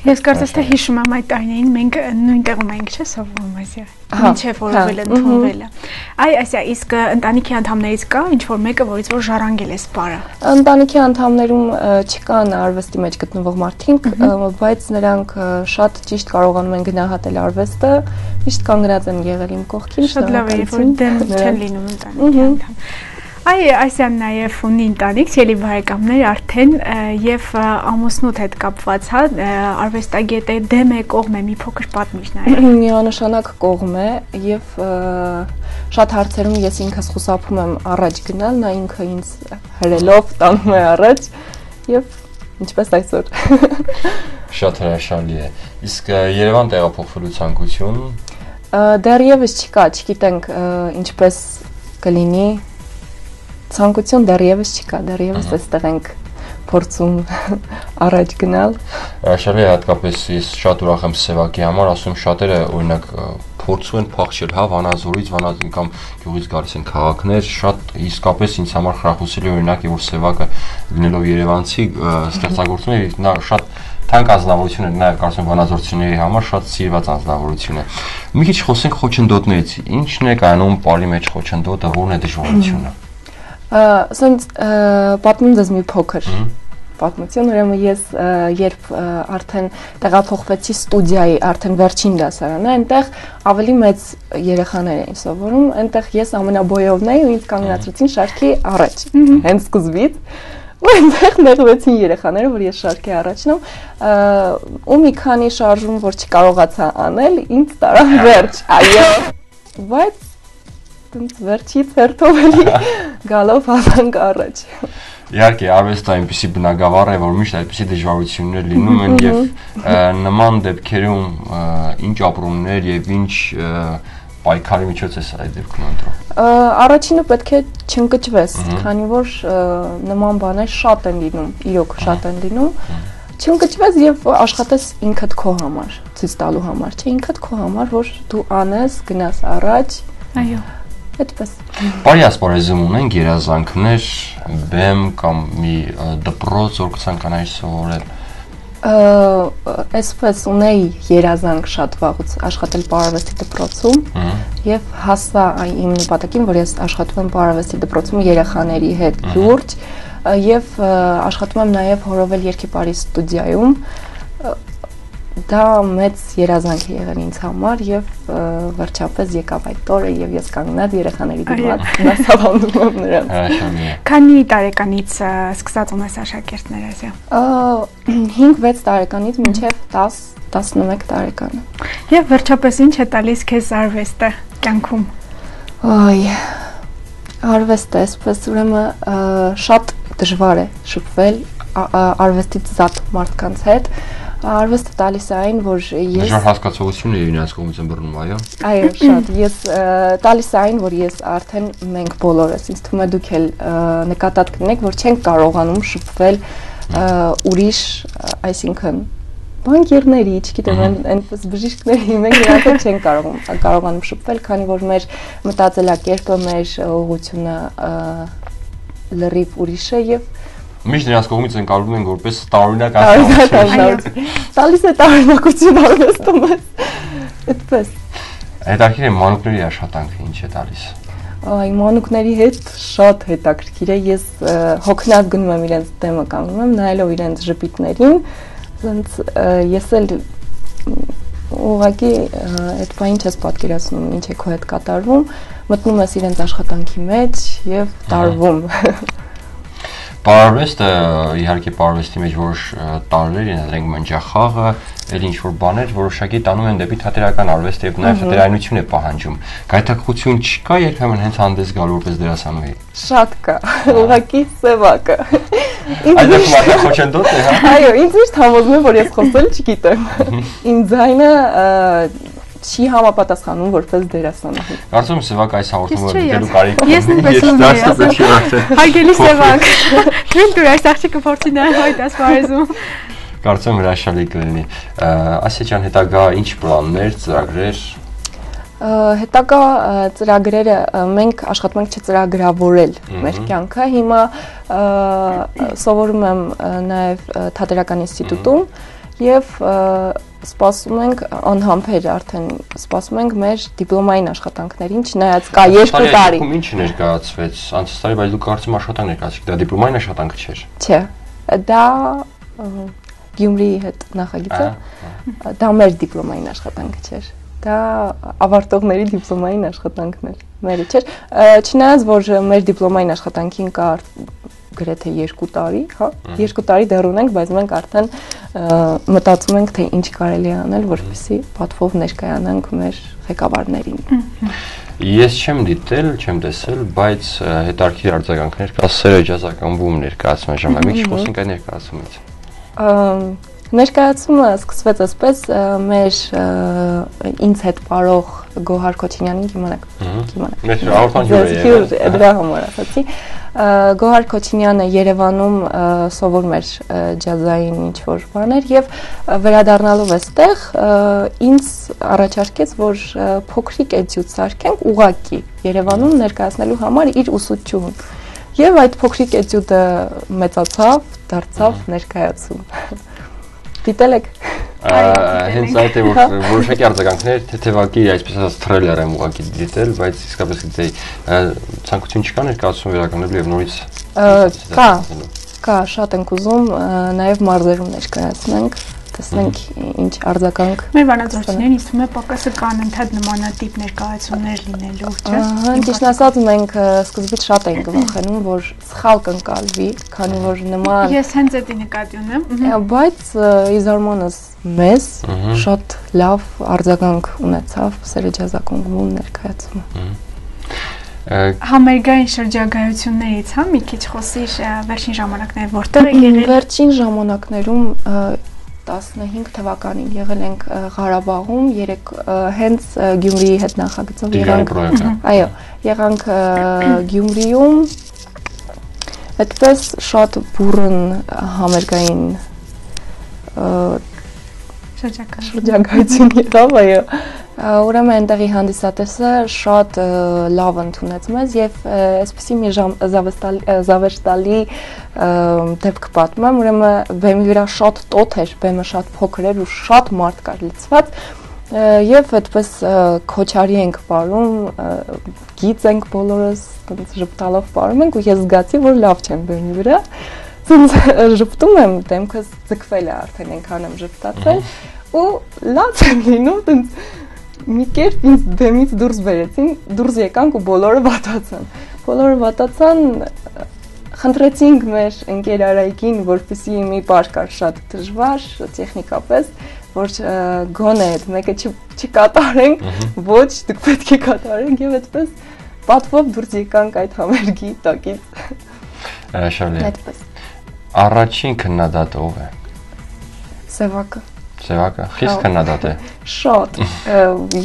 Ես կարծես թե հիշում եմ այդ տարիներին մենք նույն տեղում էինք, չէ՞, սովորում այսիա։ Ինչեւ որովել ընդունվել է։ Այ այսիա, իսկ ընտանիքի անդամներից կա ինչ որ մեկը, որից որ ժառանգել է սպարը։ Ընտանիքի անդամներում չկան արվեստի մեջ գտնվող մարդիկ, բայց նրանք շատ ճիշտ կարողանում են գնահատել արվեստը, միշտ կանգնած են եղել իմ կողքին, շատ լավ է, որ դեմ չեն լինում ընտանիքի անդամ։ Այ այսյան նաև ունի ընտանիք, ցելի բարեկամներ արդեն եւ ամուսնուց հետ կապված, հա, արվեստագետ է, դեմ է, կողմ է, մի փոքր պատմիչ նաև։ Միանշանակ կողմ է եւ շատ հարցերում ես ինքս խուսափում եմ առաջ գնալ, նա ինքը ինձ հրելով տանում է առաջ եւ ինչպես այսօր։ Շատ հրաշալի է։ Իսկ Երևան տեղափոխվելու ցանկություն դեռևս չկա, չգիտենք ինչպես կլինի ցանկություն դեռևս չկա, դեռևս այստեղ ենք փորձում առաջ գնալ։ Շարի հատկապես ես շատ ուրախ եմ Սևակի համար, ասում շատերը օրինակ փորձում են փախչել, հա, Վանաձորից, Վանաձորի կամ գյուղից գալիս են քաղաքներ, շատ իսկապես ինձ համար խրախուսելի օրինակ է, որ Սևակը լինելով Երևանցի ստեղծագործում է, նա շատ թանկ անձնավորություն է, նաև կարծում վանաձորցիների համար շատ սիրված անձնավորություն է։ Մի քիչ խոսենք խոչընդոտներից։ Ինչն է կայանում բարի մեջ խոչընդոտը, որն է դժվարությունը ասենց պատմում ձեզ մի փոքր պատմություն, ուրեմն ես երբ արդեն տեղափոխվեցի ստուդիայի արդեն վերջին դասարանը, այնտեղ ավելի մեծ երեխաներ էին սովորում, այնտեղ ես ամենաբոյովն էի ու ինձ կանգնացրեցին շարքի առաջ։ Հենց սկզբից ու այնտեղ նեղվեցին երեխաները, որ ես շարքի առաջնում, ու մի քանի շարժում, որ չկարողացա անել, ինձ տարա վերջ։ Այո։ Բայց դից վերջից հերթով էլի գալով հասանք առաջ։ Իհարկե, արվեստը այնպեսի բնակավար է, որ միշտ այդպեսի դժվարություններ լինում են եւ նման դեպքերում ինչ ապրումներ եւ ինչ պայքարի միջոց է սա այդ դեպքում ընտրում։ Առաջինը պետք է չընկճվես, քանի որ նման բաներ շատ են լինում, իրոք շատ են լինում չընկճվես եւ աշխատես ինքդ քո համար, ցույց տալու համար, չէ, ինքդ քո համար, որ դու անես, գնաս առաջ։ Այո։ Այդպես։ Բարի ասպարեզում ունենք երազանքներ, բեմ կամ մի դպրոց, որ կցանկանայի սովորել այսպես ունեի երազանք շատ վաղուց աշխատել Պարավեստի դպրոցում եւ հասա իմ նպատակին, որ ես աշխատում եմ Պարավեստի դպրոցում երեխաների հետ լուրջ եւ աշխատում եմ նաեւ հորովել երկիպարի ստուդիայում դա մեծ երազանք է եղել ինձ համար եւ վերջապես եկավ այդ օրը եւ ես կանգնած երեխաների դիմաց դասավանդում եմ նրան։ Քանի տարեկանից սկսած ունես աշակերտներ ասյա։ 5-6 տարեկանից մինչեւ 10 11 տարեկան։ Եվ վերջապես ինչ է տալիս քեզ արվեստը կյանքում։ Այ արվեստը այսպես ուրեմն շատ դժվար է շփվել արվեստից զատ մարդկանց հետ արվեստը տալիս է այն, որ ես Դժվար հասկացողություն է իրենց կողմից ըմբռնում, այո։ Այո, շատ։ Ես տալիս է այն, որ ես արդեն մենք բոլորս, ինձ թվում է դուք էլ նկատած կնեք, որ չենք կարողանում շփվել ուրիշ, այսինքն բանկերների, չգիտեմ, այնպես բժիշկների մենք հետ չենք կարող կարողանում շփվել, քանի որ մեր մտածելակերպը, մեր ուղղությունը լրիվ ուրիշ է եւ Միշտ նրանց կողմից ընկալվում են որպես տարօրինակ աշխատանք։ Տալիս է տարօրինակություն արվեստում։ Այդպես։ Հետաքրքիր է մանուկների աշխատանքը ինչ է տալիս։ Այ մանուկների հետ շատ հետաքրքիր է։ Ես հոգնած գնում եմ իրենց դեմը կանգնում եմ, նայելով իրենց ժպիտներին, ոնց ես էլ ուղղակի այդ բանը չես պատկերացնում ինչ է քո հետ կատարվում, մտնում ես իրենց աշխատանքի մեջ եւ տարվում։ Պարարվեստը իհարկե պարարվեստի մեջ որոշ տարրեր են, դրանք մնջախաղը, այլ ինչ որ բաներ որոշակի տանում են դեպի թատերական արվեստ եւ նաեւ թատերայնություն է պահանջում։ Գայթակղություն չկա երբեմն հենց հանդես գալ որպես դերասանուհի։ Շատ կա, ուղղակի սևակը։ Այդ դեպքում խոչընդոտ է, հա։ Այո, ինձ միշտ համոզում է, որ ես խոսել չգիտեմ։ Իմ ձայնը չի համապատասխանում որպես դերասանուհի։ Կարծում եմ Սևակ այս հաղորդումը դիտելու կարիք ունի։ Ես նույնպես ունեմ ասել։ Հարգելի Սևակ, դու դու այս աղջիկը փորձի նայ այդ ասպարեզում։ Կարծում եմ հրաշալի կլինի։ Ասիա ջան, հետագա ինչ պլաններ, ծրագրեր? Հետագա ծրագրերը մենք աշխատում ենք չծրագրավորել մեր կյանքը։ Հիմա սովորում եմ նաև Թատերական ինստիտուտում եւ սպասում ենք անհամբեր արդեն սպասում ենք մեր դիպլոմային աշխատանքներին, չնայած կա 2 տարի։ Ինչ ներկայացվեց անցած տարի, բայց դուք կարծում աշխատանք ներկայացիք, դա դիպլոմային աշխատանք չէր։ Չէ։ Դա Գյումրիի հետ նախագիծը դա մեր դիպլոմային աշխատանքը չէր դա ավարտողների դիպլոմային աշխատանքն էր մերը չէր չնայած որ մեր դիպլոմային աշխատանքին կա գրեթե 2 տարի, հա, 2 տարի դեռ ունենք, բայց մենք արդեն մտածում ենք, թե ինչ կարելի է անել, որպեսզի պատվով ներկայանանք մեր ղեկավարներին։ Ես չեմ դիտել, չեմ տեսել, բայց հետարքի արձագանքներ կա Սերեջ ազականվում ներկայացման ժամանակ։ Մի քիչ խոսենք այդ ներկայացումից։ Ներկայացումը սկսվեց այսպես մեր ինձ հետ parող Գոհար Քոչինյանին կիմանաք։ Կիմանաք։ Մեր հաղորդման դրա համար ասացի։ Գոհար Քոչինյանը Երևանում սովորում էր ջազային ինչ որ բաներ եւ վերադառնալով այստեղ ինձ առաջարկեց որ փոքրիկ էտյուդ սարքենք ուղակի Երևանում ներկայացնելու համար իր ուսուցչուհուն եւ այդ փոքրիկ էտյուդը մեծացավ դարձավ ներկայացում դիտել եք հենց այդ է որ որոշակի արձագանքներ թեթևակի այսպես ասած թրեյլեր եմ ուղակի դիտել, բայց իսկապես գիտեի ցանկություն չկա ներկայացում վերականգնելու եւ նորից կա կա շատ ենք ուզում նաև մարզերում ներկայացնենք տեսնենք ինչ արձագանք։ Մեր վանաձորցիներն ինձ թվում է պակասը կան ընդհանուր նմանատիպ ներկայացումներ լինելու, չէ՞։ Ահա, ճիշտ ասած մենք սկզբից շատ ենք վախենում, որ սխալ կընկալվի, քանի որ նման Ես հենց դա նկատի ունեմ։ Բայց իզարմանս մեզ շատ լավ արձագանք ունեցավ Սերեջազակոնգում ներկայացումը։ Համերգային շրջագայություններից հա մի քիչ խոսիր վերջին ժամանակներում որտեղ եք եղել։ Վերջին ժամանակներում 15 թվականին եղել ենք Ղարաբաղում, երեք հենց Գյումրիի հետ նախագծով եղանք։ Այո, եղանք Գյումրիում այդպես շատ բուրըն համերգային շրջագայություն եղավ, այո։ Ուրեմն այնտեղի հանդիսատեսը շատ լավ ընդունեց մեզ եւ այսպեսի մի զավեշտալի դեպք պատմեմ, ուրեմն բեմի վրա շատ տոթ էր, բեմը շատ փոքր էր ու շատ մարդ կար լցված եւ այդպես քոչարի ենք ապարում, գից ենք բոլորս, այնպես ժպտալով ապարում ենք ու ես զգացի, որ լավ չեմ բեմի վրա։ Ցենց ժպտում եմ, դեմքս ձգվել է արդեն այնքան եմ ժպտացել ու լաց եմ լինում, այնպես մի կերպ ինձ բեմից դուրս բերեցին, դուրս եկանք ու բոլորը վատացան։ Բոլորը վատացան, խնդրեցինք մեր ընկեր Արայքին, որպեսի մի բար կար շատ դժվար տեխնիկապես, որ գոնե այդ մեկը չկատարենք, ոչ, դուք պետք է կատարենք եւ այդպես պատվով դուրս եկանք այդ համերգի տակից։ Շալի։ Այդպես։ Առաջին քննադատը ով է։ Սևակը։ Սևակը խիստ քննադատ է։ Շատ։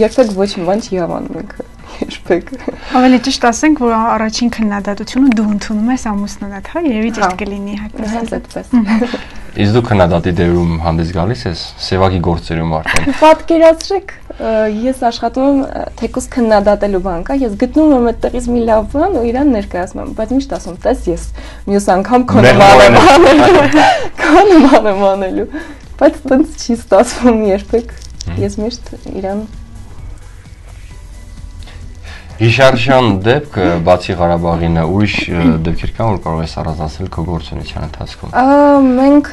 Երբեք ոչ մի բան չի հավանում ինքը երբեք։ Ավելի ճիշտ ասենք, որ առաջին քննադատությունը դու ընդունում ես ամուսնանդ, հա, երևի ճիշտ հա։ կլինի հա։ Հենց այդպես։ Իսկ դու քննադատի դերում հանդես գալիս ես Սևակի գործերում արդեն։ Պատկերացրեք, ես աշխատում եմ թեկուս քննադատելու բան կա, ես գտնում եմ այդտեղից մի լավ բան ու իրան ներկայացնում եմ, բայց միշտ ասում, տես ես մյուս անգամ քո նման եմ անելու։ Բայց տենց չի ստացվում երբեք։ Ես միշտ իրան Հիշարժան դեպք բացի Ղարաբաղինը ուրիշ դեպքեր կան որ կարող ես առանձնացնել քո գործունեության ընթացքում։ Մենք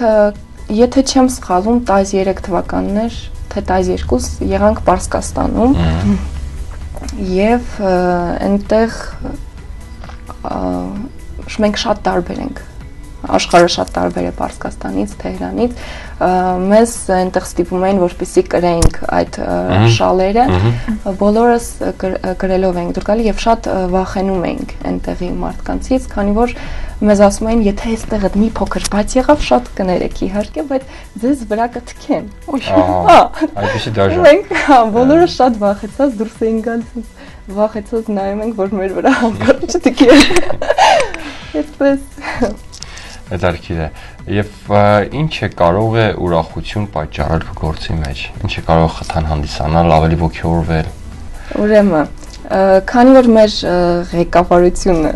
եթե չեմ սխալվում 13 թվականներ, թե 12 եղանք Պարսկաստանում։ Եվ այնտեղ մենք շատ տարբեր ենք աշխարհը շատ տարբեր է Պարսկաստանից, Թեհրանից, մեզ այնտեղ ստիպում էին որպեսի կրենք այդ շալերը, բոլորս կրելով ենք դուր գալի եւ շատ վախենում ենք այնտեղի մարդկանցից, քանի որ մեզ ասում էին, եթե այստեղը մի փոքր բաց եղավ, շատ կներեք իհարկե, բայց ձեզ վրա կթքեն։ Հա, այդպեսի դաժան։ Մենք հա, բոլորը շատ վախեցած դուրս էին գալիս վախեցած նայում ենք, որ մեր վրա հանկարծ չթքեն։ Այդպես հետարքիր է եւ ինչ է կարող է ուրախություն պատճառել գործի մեջ ինչ է կարող խթան հանդիսանալ ավելի ոգեորվել ուրեմն քանի որ մեր ղեկավարությունը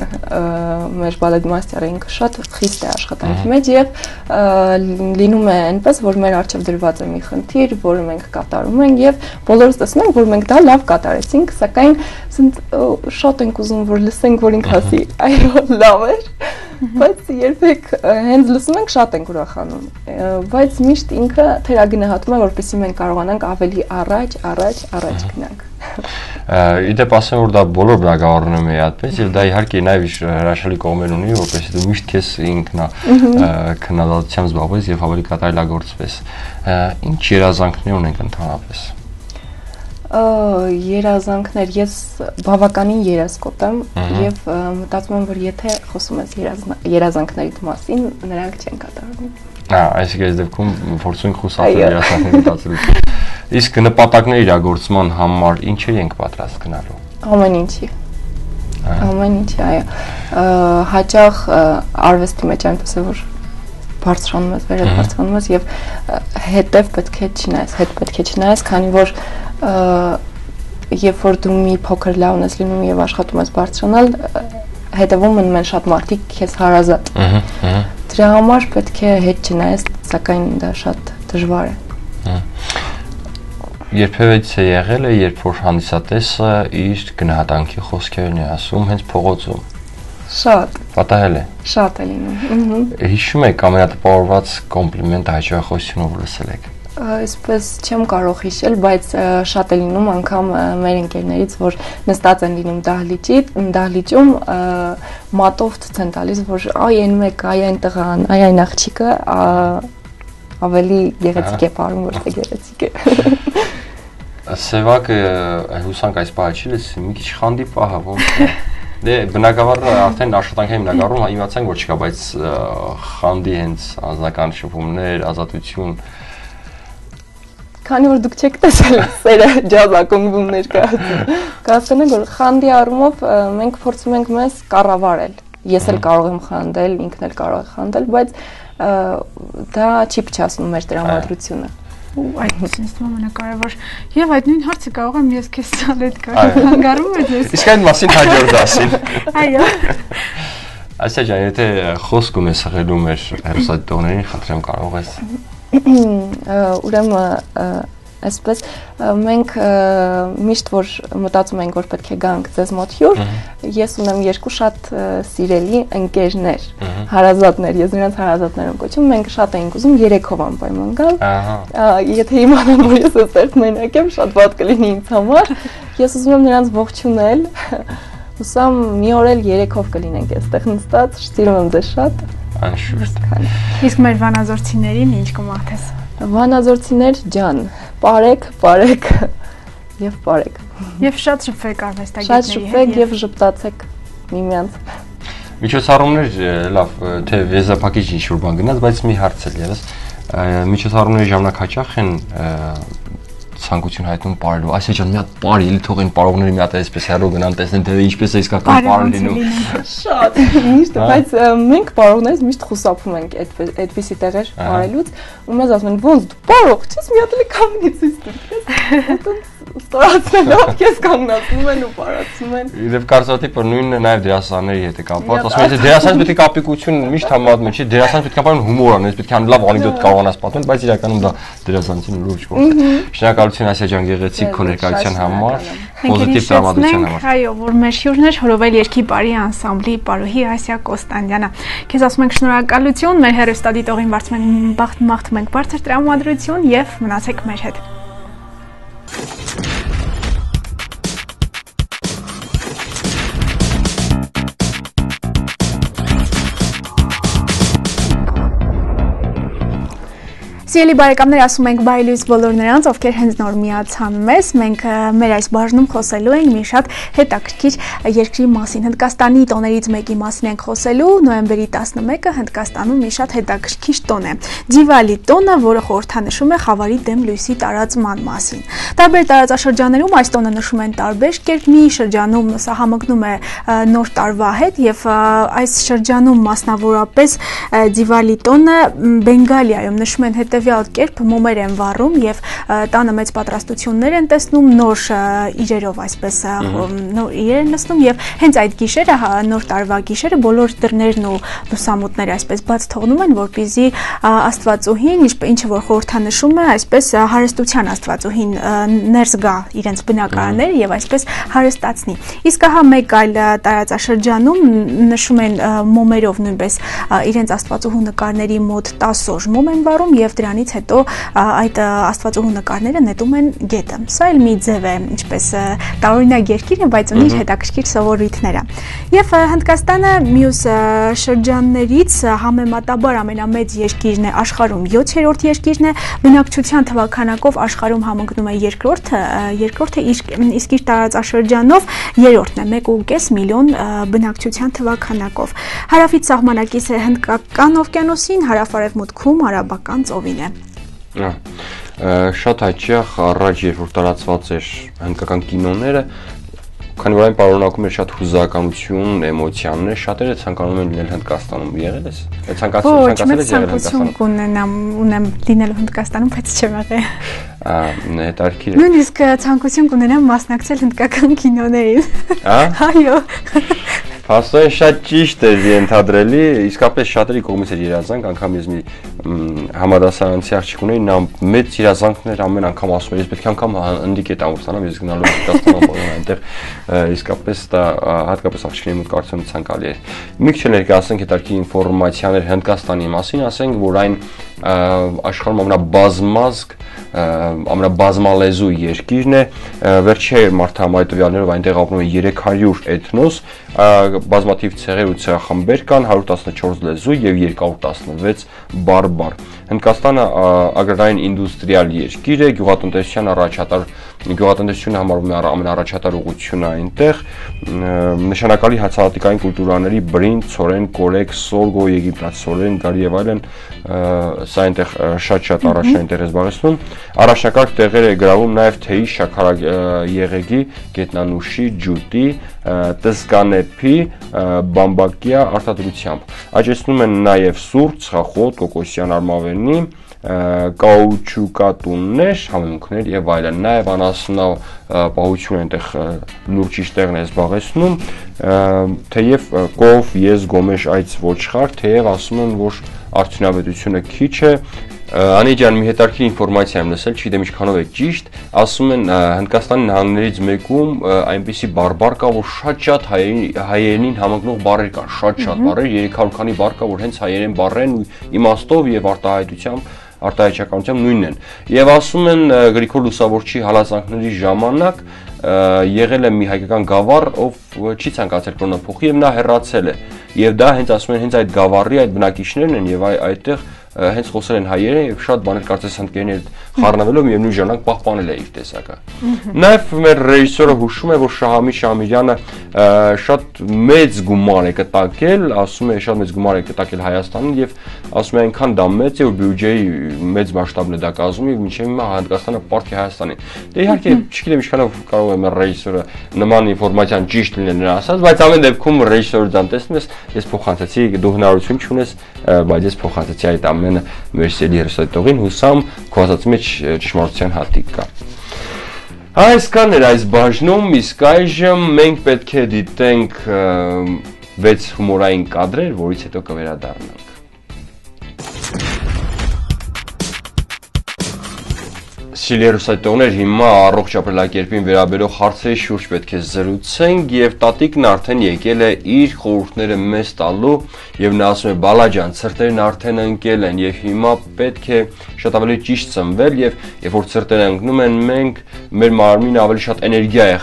մեր բալետմաստերը ինքը շատ խիստ է աշխատանքի մեջ եւ լինում է այնպես որ մեր արժեվ դրված է մի խնդիր, որը մենք կատարում ենք եւ բոլորս տեսնում ենք որ մենք դա լավ կատարեցինք, սակայն շատ ենք ուզում որ լսենք որ ինքը ասի այո լավ էր բայց երբեք հենց լսում ենք շատ ենք ուրախանում բայց միշտ ինքը թերագնահատում է որպեսզի մենք կարողանանք ավելի առաջ առաջ առաջ գնանք Իդեպ ասեմ որ դա բոլոր բնակավարներում է այդպես եւ դա իհարկե նաեւ հրաշալի կողմեր ունի որպեսզի դու միշտ քեզ ինքնա քննադատությամբ զբաղվես եւ ավելի կատարելագործվես ինչ երազանքներ ունենք ընդհանրապես երազանքներ ես բավականին երազկոտ եմ եւ մտածում եմ որ եթե խոսում ես երազանքներիդ մասին նրանք չեն կատարվում Ահա, այսինքն այս դեպքում փորձում ենք խուսափել երազանքների մտածելուց։ Իսկ նպատակների իրագործման համար ինչեր ենք պատրաստ գնալու։ Ամեն ինչի։ Ամեն ինչի, այո։ Հաճախ արվեստի մեջ այնպես է որ բարձրանում ես, վերև բարձրանում ես եւ հետև պետք է չնայես, հետ պետք է չնայես, քանի որ երբ որ դու մի փոքր լավն ես լինում եւ աշխատում ես բարձրանալ, հետևում մնում են շատ մարդիկ քեզ հարազատ։ Դրա համար պետք է հետ չնայես, սակայն դա շատ դժվար է։ Երբևէ չէ եղել է, երբ որ հանդիսատեսը իր գնահատանքի խոսքերն է ասում հենց փողոցում։ Շատ։ Պատահել է։ Շատ է լինում։ Հիշում եք ամենատպավորված կոմպլիմենտ հաջողությունով լսել եք։ Այսպես չեմ կարող հիշել, բայց շատ է լինում անգամ մեր ընկերներից, որ նստած են լինում դահլիճի, դահլիճում մատով ցույց են տալիս, որ այ այն մեկ, այ այն տղան, այ այն աղջիկը ավելի գեղեցիկ է բարում, ոչ թե գեղեցիկ է։ Սևակը հուսանք այս բանը չի լսի, մի քիչ խանդի պահա ոնց է։ Դե բնակավար արդեն աշխատանքի հիմնական իմացանք որ չկա, բայց խանդի հենց անձնական շփումներ, ազատություն Քանի որ դուք չեք տեսել սերը ջազ ակումբում ներկայացում, կհասկանաք որ խանդի առումով մենք փորձում ենք մեզ կառավարել։ Ես էլ կարող եմ խանդել, ինքն էլ կարող է խանդել, բայց դա չի փչացնում մեր տրամադրությունը ու այդ ինձ ամենակարևոր եւ այդ նույն հարցը կարող եմ ես քեզ տալ այդ կանգառում ես ես իսկ այն մասին հաջորդ ասին այո Այսա ջան եթե խոսք ունես հղելու մեր հերոսատողներին խնդրեմ կարող ես ուրեմն այսպես մենք միշտ որ մտածում ենք որ պետք է գանք ձեզ մոտ հյուր ես ունեմ երկու շատ սիրելի ընկերներ հարազատներ ես նրանց հարազատներ եմ կոչում մենք շատ էինք ուզում երեքով անպայման գալ ահա եթե իմանամ որ ես այստեղ մենակ եմ շատ վատ կլինի ինձ համար ես ուզում եմ նրանց ողջունել Ուսամ մի օր էլ երեքով կլինենք այստեղ նստած, սիրում եմ ձեզ շատ։ Անշուշտ։ Իսկ մեր վանազորցիներին ինչ կմաղթես։ Վանազորցիներ ջան, Պարեք, պարեք եւ պարեք։ Եվ շատ շփվեք արվեստագետների հետ։ Շատ շփվեք եւ ժպտացեք միմյանց։ Միջոցառումներ լավ, թե վեզապակիչ ինչ որ բան գնաց, բայց մի հարց էլ եւս միջոցառումների ժամանակ հաճախ են ցանկություն հայտնում բարելու։ Այսինքն ջան, մի հատ բարի, էլի թողին բարողների մի հատ այսպես հերո գնան տեսնեն թե ինչպես է իսկական բարը լինում։ Շատ, միշտ, բայց մենք բարողներից միշտ խուսափում ենք այդ այդպիսի տեղեր բարելուց, ու մեզ ասում են ոնց դու բարող չես մի հատ էլի կամնից ցույց տուր ստորացնելով քեզ կանգնացնում են ու բարացնում են։ Եվ կարծրատիպ որ նույնն է նաև դերասանների հետ է կապված։ Ասում են դերասանից պետք է կապիկություն միշտ համատում չի, դերասանից պետք է բան հումոր անես, պետք է լավ անեկդոտ կարողանաս պատմել, բայց իրականում դա դերասանցին լուրջ գործ է։ Շնորհակալություն Ասիա ջան գեղեցիկ քո ներկայության համար, պոզիտիվ տրամադրության համար։ Այո, որ մեր հյուրներ հորովել երկի բարի անսամբլի Պարոհի Ասիա Կոստանդյանը։ Քեզ ասում ենք շնորհակալություն, մեր հերոստադիտողին բարձում ենք բախտ մաղթում ենք բարձր տրամադրություն եւ մնացեք մեր հետ։ Սիրելի բարեկամներ, ասում ենք բարի լույս բոլոր նրանց, ովքեր հենց նոր միացան մեզ։ Մենք մեր այս բաժնում խոսելու ենք մի շատ հետաքրքիր երկրի մասին։ Հնդկաստանի տոներից մեկի մասին ենք խոսելու։ Նոյեմբերի 11-ը Հնդկաստանում մի շատ հետաքրքիր տոն է։ Դիվալի տոնը, որը խորհրդանշում է խավարի դեմ լույսի տարածման մասին։ Տարբեր տարածաշրջաններում այս տոնը նշում են տարբեր կերպ։ Մի շրջանում սա համընկնում է նոր տարվա հետ եւ այս շրջանում մասնավորապես Դիվալի տոնը Բենգալիայում նշում են հետևյալ հետեւյալ կերպ մոմեր են վառում եւ տանը մեծ պատրաստություններ են տեսնում նոր իրերով այսպես նոր իրեր են նստում եւ հենց այդ գիշերը նոր տարվա գիշերը բոլոր դռներն ու լուսամուտները այսպես բաց թողնում են որպեսզի աստվածուհին ինչը որ խորհրդանշում է այսպես հարստության աստվածուհին ներս գա իրենց բնակարանները եւ այսպես հարստացնի իսկ հա մեկ այլ տարածաշրջանում նշում են մոմերով նույնպես իրենց աստվածուհու նկարների մոտ 10 օր մոմ են վառում եւ դրա դրանից հետո այդ աստվածուհու նկարները նետում են գետը։ Սա էլ մի ձև է, ինչպես տարօրինակ երկիր է, բայց ունի հետաքրքիր սովորույթները։ Եվ Հնդկաստանը մյուս շրջաններից համեմատաբար ամենամեծ երկիրն է աշխարհում, 7-րդ երկիրն է, բնակչության թվականակով աշխարհում համընկնում է երկրորդը, երկրորդը իսկ իր տարածաշրջանով երրորդն է 1.5 միլիոն բնակչության թվականակով։ Հարավից սահմանակից է Հնդկական օվկիանոսին, հարավարևմուտքում արաբական ծովին է։ Շատ հաճախ առաջ երբ որ տարածված էր հնդկական կինոները, քանի որ այն պարունակում էր շատ հուզականություն, էմոցիաներ, շատերը ցանկանում են լինել Հնդկաստանում։ Եղել ես։ Ցանկացել ցանկացել ես եղել Հնդկաստանում։ Կունենամ, ունեմ լինել Հնդկաստանում, բայց չեմ եղել։ Հետարքիր։ Նույնիսկ ցանկություն կունենամ մասնակցել հնդկական կինոներին։ Հա։ Այո։ Փաստորեն շատ ճիշտ է ենթադրելի, իսկապես շատերի կողմից էր երազանք, անգամ ես մի համադասարանցի աղջիկ ունեի, նա մեծ երազանքներ ամեն անգամ ասում էր, ես պետք է անգամ ընդիկ այդ ամուսնանամ, ես գնալու եմ Հայաստան ապօրեն այնտեղ իսկապես դա հատկապես աղջիկների մոտ կարծում եմ ցանկալի էր։ Մի քիչ ներկայացնենք հետարքի ինֆորմացիաներ Հնդկաստանի մասին, ասենք, որ այն աշխարհում ամենաբազմազգ ամենաբազմալեզու երկիրն է վերջի մարդահամարի տվյալներով այնտեղ ապրում է 300 էթնոս բազմաթիվ ցեղեր ու ցեղախմբեր կան 114 լեզու եւ 216 բարբար Հնդկաստանը ագրարային ինդուստրիալ երկիր է, գյուղատնտեսության առաջատար գյուղատնտեսությունը համարվում է ամենաառաջատար ուղղությունը այնտեղ նշանակալի հացահատիկային կուլտուրաների բրին, ցորեն, կորեկ, սորգո, եգիպտացորեն, գարի եւ այլն սա այնտեղ շատ-շատ առաջնային տեղ է զբաղեցնում։ Առաջնակարգ տեղեր է գրավում նաև թեյի, շաքարակ եղեգի, գետնանուշի, ջուտի, տզկանեփի, բամբակյա արտադրությամբ։ Աճեցնում են նաև սուրճ, ծխախոտ, կոկոսյան արմավենի, կաուչուկատուններ, համեմունքներ եւ այլն։ Նաեւ անասնավ պահություն այնտեղ լուրջ իշտեղն է զբաղեցնում, թեև կով, ես, գոմեշ, այց ոչխար, թեև ասում են, որ արդյունավետությունը քիչ է, Անի ջան, մի հետարքի ինֆորմացիա եմ լսել, չգիտեմ ինչքանով է ճիշտ, ասում են Հնդկաստանի նահանգներից մեկում այնպիսի բարբար կա, որ շատ-շատ հայերենին համընկնող բառեր կան, շատ-շատ բառեր, 300 քանի բառ կա, որ հենց հայերեն բառերն ու իմաստով եւ արտահայտությամբ արտահայտչականությամբ նույնն են։ Եվ ասում են Գրիգոր Լուսավորչի հալածանքների ժամանակ եղել է մի հայկական գավառ, ով չի ցանկացել կրոնափոխի եւ նա հեռացել է։ Եվ դա հենց ասում են հենց այդ գավառի այդ բնակիչներն են եւ այդտեղ հենց խոսել են հայերեն եւ շատ բաներ կարծես հնդկերենի հետ խառնվելով միևնույն ժամանակ պահպանել է իր տեսակը։ Նաեւ մեր ռեժիսորը հուշում է, որ Շահամի Շամիրյանը շատ մեծ գումար է կտակել, ասում է շատ մեծ գումար է կտակել Հայաստանին եւ ասում է այնքան դա մեծ է, որ բյուջեի մեծ մասշտաբն է դա կազմում եւ մինչեւ հիմա Հնդկաստանը պարտքի Հայաստանին։ Դե իհարկե չգիտեմ ինչքանով կարող է մեր ռեժիսորը նման ինֆորմացիան ճիշտ լինել նրա ասած, բայց ամեն դեպքում ռեժիսորը դան տեսնում ես, ես փոխանցեցի, դու հնարավորություն չունես, բայց ես փոխանցեցի այդ ամենը մեր սելի հերոսատողին, հուսամ քո ասածի մեջ ճշմարտության հատիկ կա։ Այսքան էր այս բաժնում, իսկ այժմ մենք պետք է դիտենք 6 հումորային կադրեր, որից հետո կվերադառնանք։ Սիլերուսայտոներ հիմա առողջ ապրելակերպին վերաբերող հարցերի շուրջ պետք է զրուցենք եւ տատիկն արդեն եկել է իր խորհուրդները մեզ տալու եւ նա ասում է բալաջան ցրտերն արդեն ընկել են եւ հիմա պետք է շատ ավելի ճիշտ ծնվել եւ երբ որ ցրտերը ընկնում են մենք մեր մարմինը ավելի շատ էներգիա է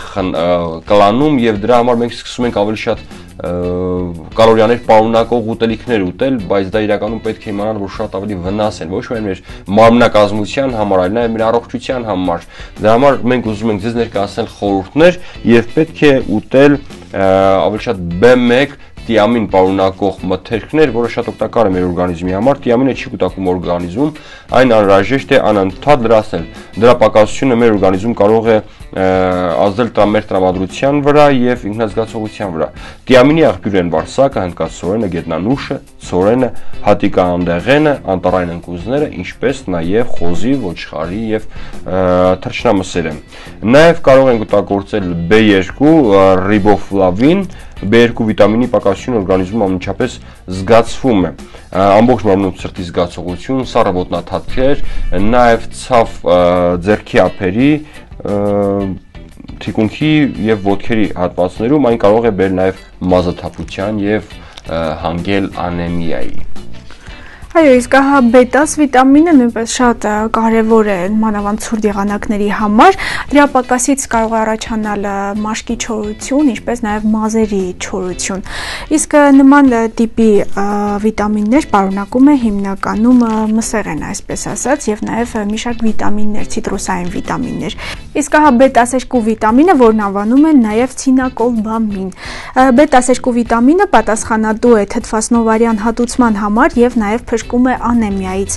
կլանում եւ դրա համար մենք սկսում ենք ավելի շատ կալորիաներ պարունակող ուտելիքներ ուտել, բայց դա իրականում պետք է իմանալ, որ շատ ավելի վնաս են, ոչ միայն մեր մարմնակազմության համար, այլ նաև մեր առողջության համար։ Դրա համար մենք ուզում ենք ձեզ ներկայացնել խորհուրդներ եւ պետք է ուտել ավելի շատ B1 տիամին պարունակող մթերքներ, որը շատ օգտակար է մեր օրգանիզմի համար։ Տիամինը չի կուտակում օրգանիզմում, այն անհրաժեշտ է անընդհատ լրացնել։ Դրա պակասությունը մեր օրգանիզմում կարող է ազդել տա մեր տրամադրության վրա եւ ինքնազգացողության վրա։ Տիամինի աղբյուր են վարսակը, հնդկացորենը, գետնանուշը, ցորենը, հատիկաանդեղենը, անտառային ընկուզները, ինչպես նաեւ խոզի, ոչխարի եւ թռչնամսերը։ Նաեւ կարող են օգտագործել B2 ռիբոֆլավին, B2 վիտամինի պակասությունը օրգանիզմում անմիջապես զգացվում է։ Ամբողջ մարմնում սրտի զգացողություն, սառը ոտնաթաթեր, նաև ցավ ձեռքի ափերի, թիկունքի եւ ոտքերի հատվածներում այն կարող է բերել նաև մազաթափության եւ հանգել անեմիայի։ Այո, իսկ հա բետաս վիտամինը նույնպես շատ կարևոր է մանավանդ ցուրտ եղանակների համար։ Դրա պակասից կարող է առաջանալ մաշկի չորություն, ինչպես նաև մազերի չորություն։ Իսկ նման տիպի վիտամիններ պարունակում է հիմնականում մսեղեն, այսպես ասած, եւ նաև մի շարք վիտամիններ, ցիտրուսային վիտամիններ։ Իսկ հա բետա-2 վիտամինը, որն անվանում են նաև ցինակոլբամին։ Բետա-2 վիտամինը պատասխանատու է թթվասնովարյան հատուցման համար եւ նաև բժշկում է անեմիայից։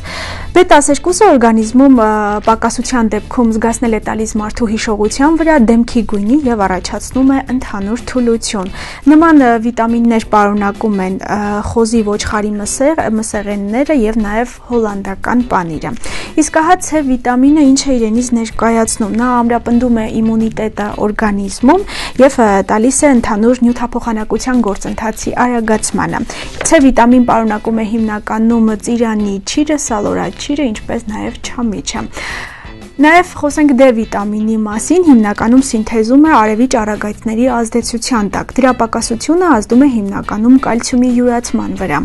Բետա-2-ը օրգանիզմում պակասության դեպքում զգացնել է տալիս մարդու հիշողության վրա դեմքի գույնի եւ առաջացնում է ընդհանուր թուլություն։ Նման վիտամիններ պարունակում են խոզի ոչխարի մսեղ, մսեղենները եւ նաեւ հոլանդական պանիրը։ Իսկ հա C վիտամինը ինչ է իրենից ներկայացնում։ Նա ամրապնդում է իմունիտետը օրգանիզմում եւ տալիս է ընդհանուր նյութափոխանակության գործընթացի արագացմանը։ C վիտամին պարունակում է հիմնականում ծիրանի ճիրը, սալորաճիրը, ինչպես նաև չամիչը։ Նաև խոսենք D վիտամինի մասին, հիմնականում սինթեզում է արևի ճառագայթների ազդեցության տակ։ Դրա պակասությունը ազդում է հիմնականում կալցիումի յուրացման վրա,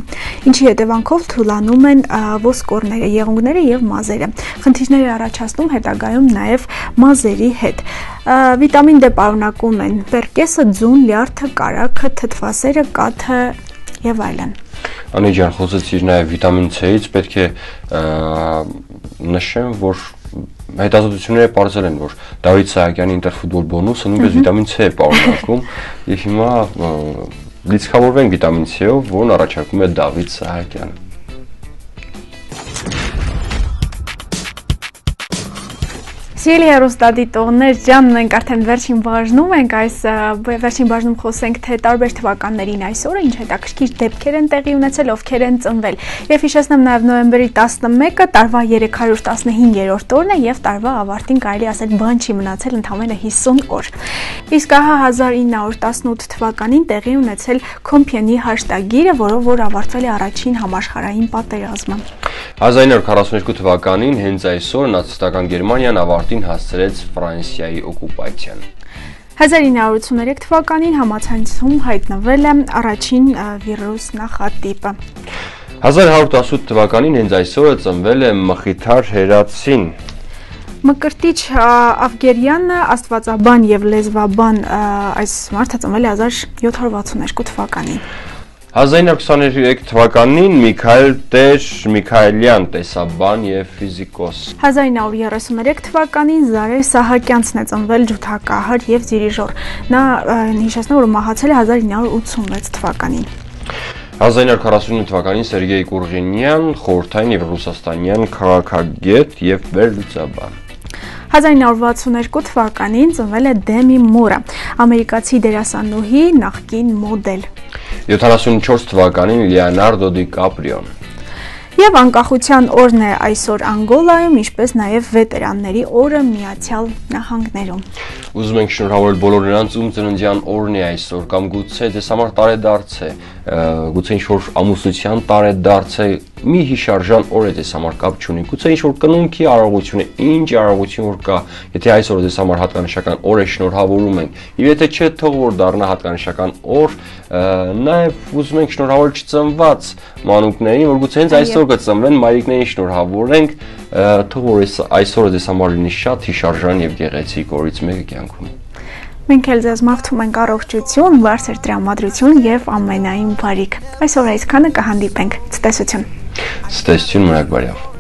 ինչի հետևանքով թուլանում են ոսկորները, եղունգները եւ մազերը։ Խնդիրներ առաջացնում հետագայում նաև մազերի հետ։ Վիտամին D պարունակում են. Պերկեսը, ձուն, լյարդը, կարագը, թթվասերը, կաթը եւ այլն։ Անի ջան, խոսեցիր նաև վիտամին C-ից, պետք է նշեմ, որ հետազոտությունները ողջել են, որ Դավիթ Սահակյանի ինտերֆուտբոլ բոնուսը նույնպես վիտամին C է պարունակում, եւ հիմա լիցքավորվենք վիտամին C-ով, որն առաջարկում է Դավիթ Սահակյանը։ Սիրելի հերոստատիտողներ, ջան, մենք արդեն վերջին բաժնում ենք, այս վերջին բաժնում խոսենք թե տարբեր թվականներին այսօրը ինչ հետաքրքիր դեպքեր են տեղի ունեցել, ովքեր են ծնվել։ Եվ հիշեցնեմ նաև նոյեմբերի 11-ը տարվա 315-րդ օրն է եւ տարվա ավարտին կարելի ասել բան չի մնացել ընդամենը 50 օր։ Իսկ ահա 1918 թվականին տեղի ունեցել Կոմպիենի հաշտագիրը, որով որ ավարտվել է առաջին համաշխարհային պատերազմը։ 1942 թվականին հենց այսօր նացիստական Գերմանիան ավարտին հասցրեց Ֆրանսիայի օկուպացիան։ 1983 թվականին համացանցում հայտնվել է առաջին վիրուս նախատիպը։ 1118 թվականին հենց այսօրը ծնվել է Մխիթար Հերացին, Մկրտիչ Ավգերյանը աստվածաբան եւ լեզվաբան այս մարդը ծնվել է 1762 թվականին։ 1923 թվականին Միքայել Տեր Միքայելյան տեսաբան եւ ֆիզիկոս 1933 թվականին Զարե Սահակյանցն է ծնվել ջութակահար եւ դիրիժոր նա հիշեցնեմ որ մահացել է 1986 թվականին 1949 թվականին Սերգեյ Կուրժինյան խորթային եւ ռուսաստանյան քաղաքագետ եւ վերլուծաբան 1962 թվականին ծնվել է Դեմի Մորը, ամերիկացի դերասանուհի, նախկին մոդել։ 74 թվականին Լեոնարդո Դի Կապրիոն։ Եվ անկախության օրն է այսօր Անգոլայում, ինչպես նաև վետերանների օրը Միացյալ Նահանգներում։ Ուզում ենք շնորհավորել բոլոր նրանց, ում ծննդյան օրն է այսօր, կամ գուցե դες համար տարեդարձ է, գուցե ինչ-որ ամուսնության տարեդարձ է, մի հիշարժան օր է դες համար կապ չունի։ Գուցե ինչ-որ կնունքի արարողություն է, ինչ արարողություն որ կա, եթե այսօր դες համար հատկանշական օր է, շնորհավորում ենք։ Եվ եթե չէ թող որ դառնա հատկանշական օր, նաև ուզում ենք շնորհավորել չծնված մանուկներին, որ գուցե հենց այսօր կծնվեն, մայրիկներին շնորհավորենք, թող որ այսօրը դες համար լինի շատ հիշարժան եւ գեղեցիկ օրից մեկը կյանքում։ Մենք էլ ձեզ մաղթում ենք առողջություն, բարձր տրամադրություն եւ ամենայն բարիք։ Այսօր այսքանը կհանդիպենք։ Ցտեսություն։ Ցտեսություն մնաք բարյավ։